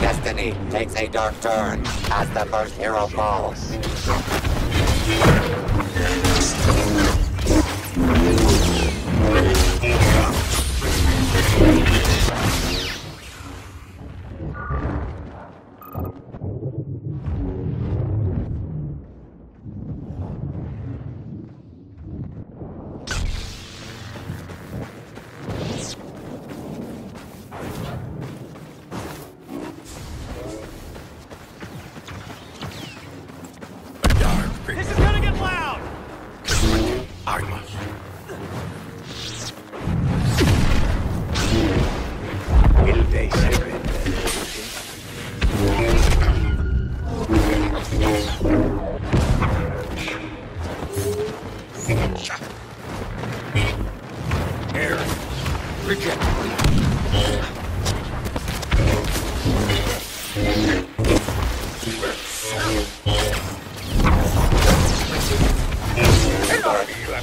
Destiny takes a dark turn as the first hero falls.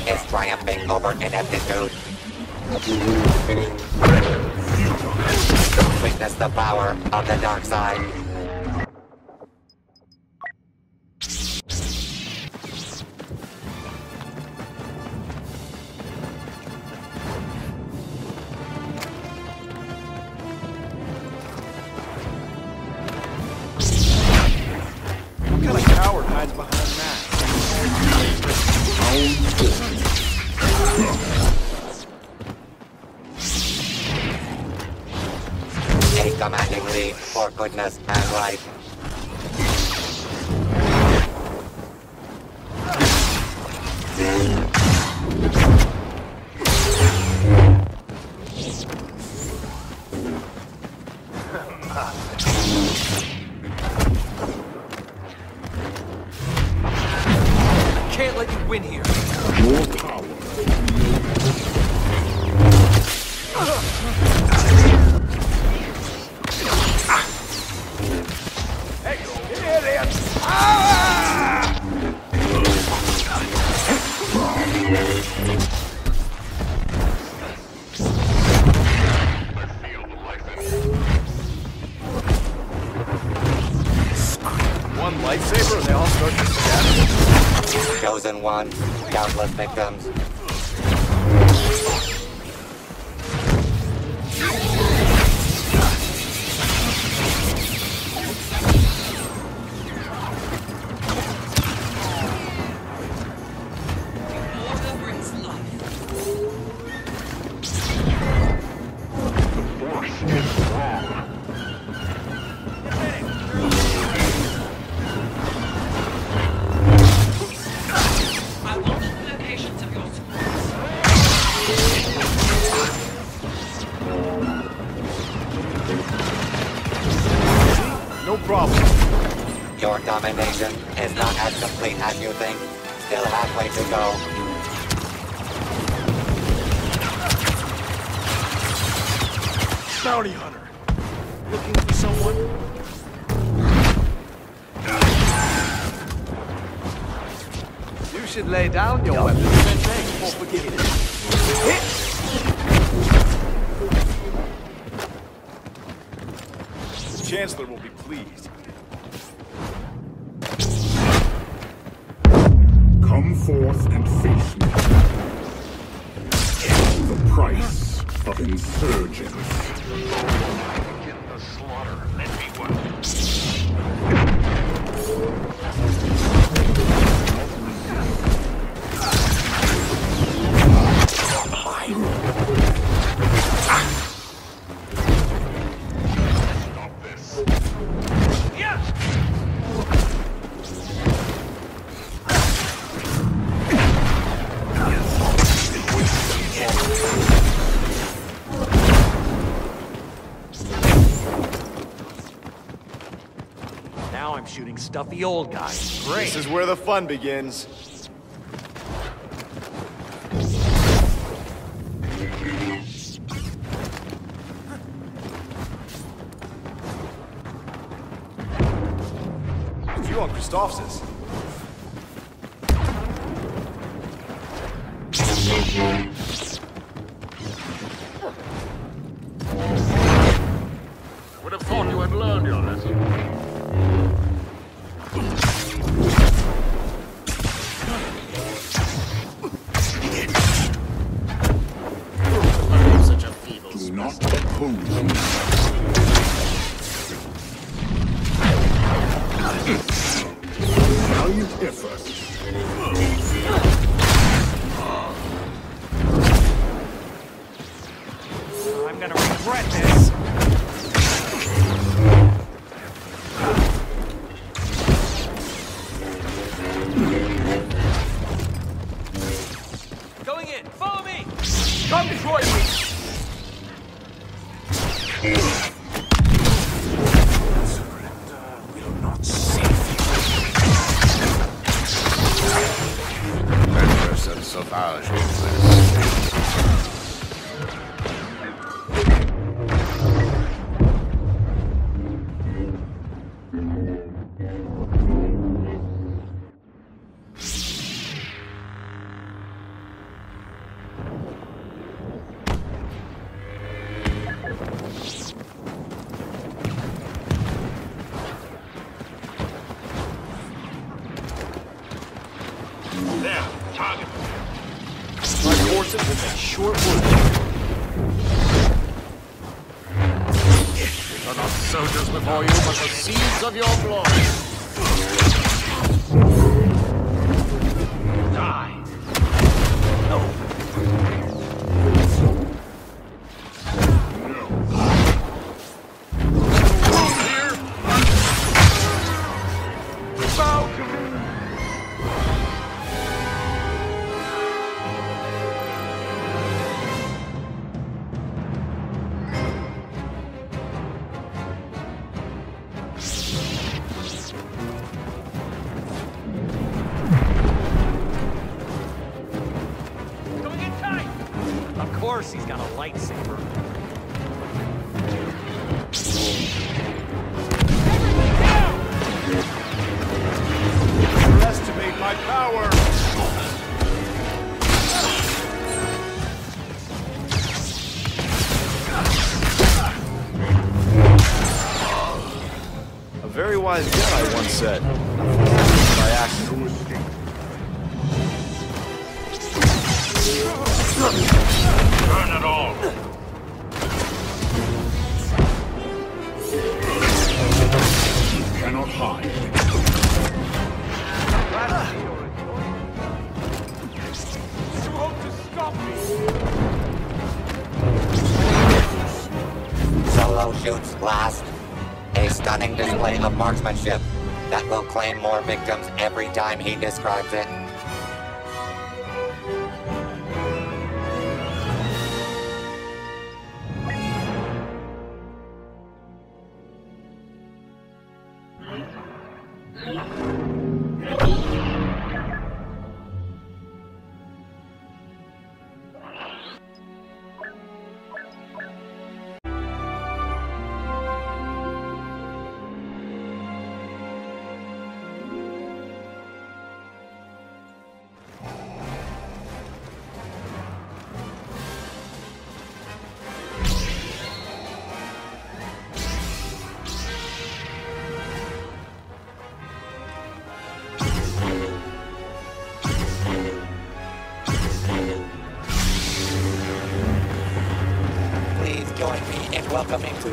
Is triumphing over ineptitude. Witness the power of the dark side. Goodness and life. Can't let you win here. More power. Countless No problem. Your domination is not as complete as you think. Still halfway to go. Bounty hunter. Looking for someone? You should lay down your weapons and beg for forgiveness. The Chancellor will be pleased. Come forth and face me. The price of insurgence. Get the slaughter. Let me work. Stuffy old guys. Great. This is where the fun begins. You on Christophsis. Would have thought you had learned. your lesson. Valiant effort. I'm gonna regret this. Person My forces will make short work. Are not soldiers before you, but the seeds of your glory. Wise Jedi once said, by accident." Burn it all. You cannot hide. Solo shoots last. A stunning display of marksmanship that will claim more victims every time he describes it.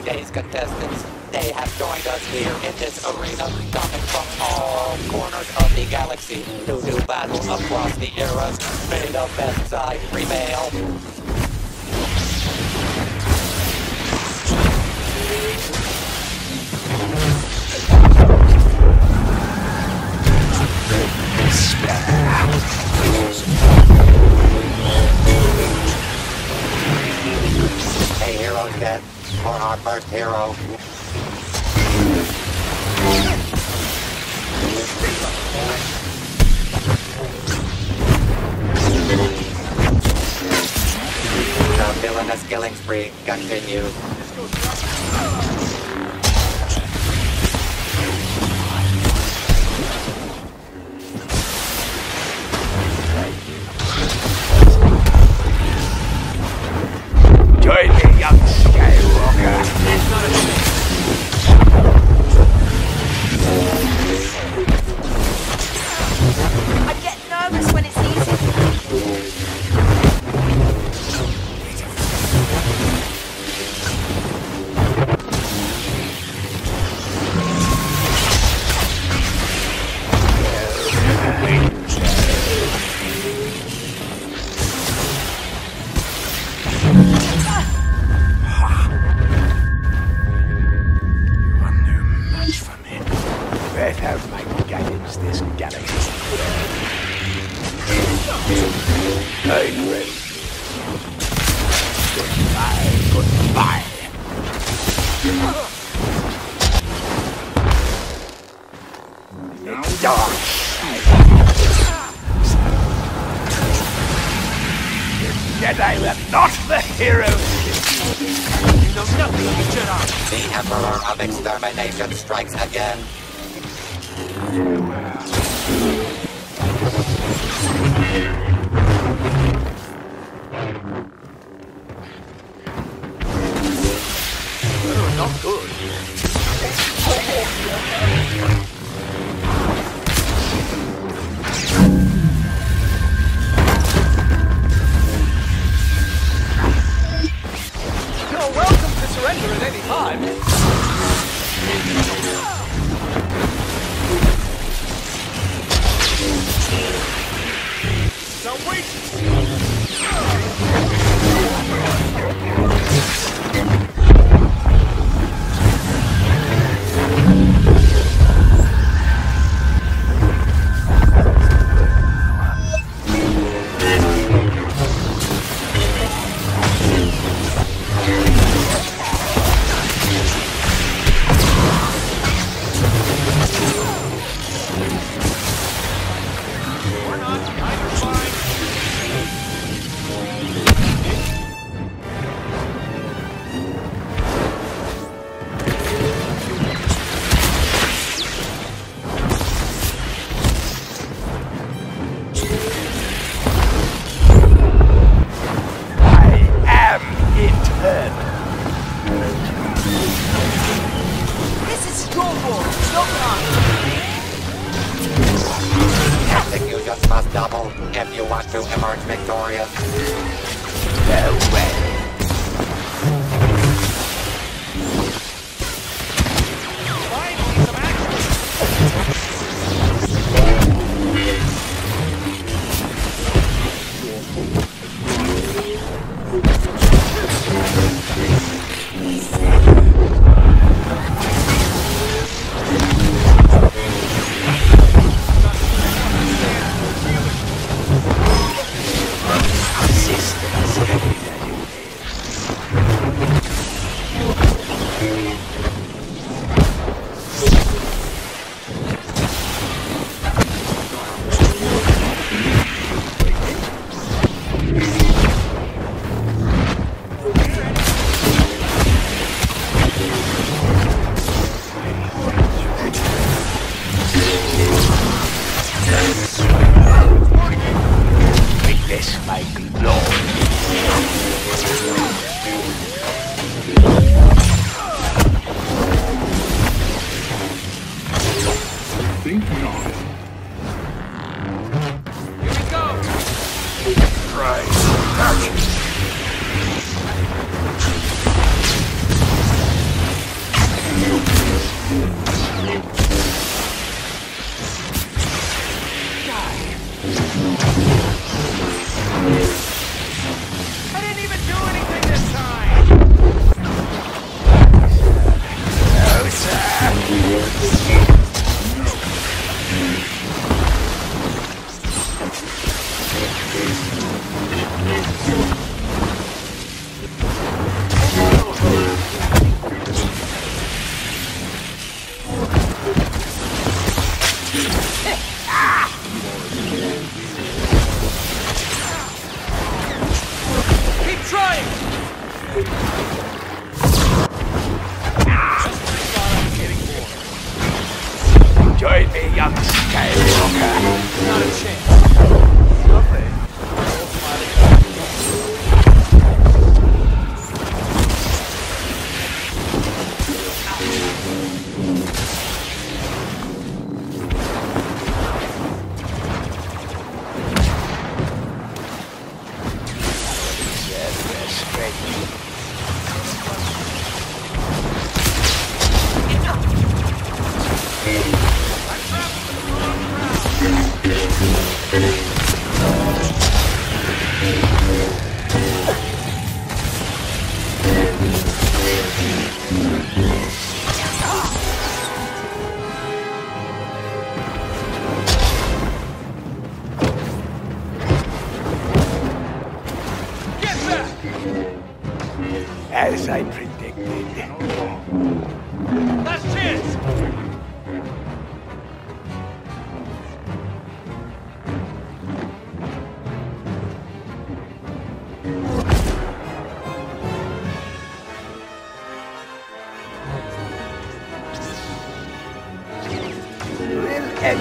Today's contestants. They have joined us here in this arena, coming from all corners of the galaxy to do battle across the eras. May the best side prevail. A hero's death for our first hero. The villainous killing spree continues. nervous when it's I'm ready. Goodbye, goodbye. Now die. Jedi were not the heroes. You know nothing the Jedi. The Emperor of Extermination strikes again. Yeah. think not.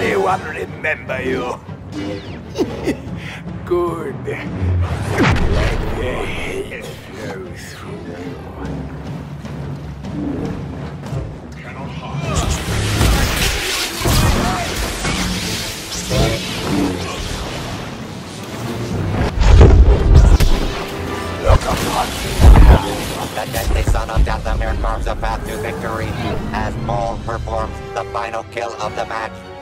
Anyone remember you? Good. Let the hate flow through you. Look upon The deadly son of Dathomir carves a path to victory as Maul performs the final kill of the match.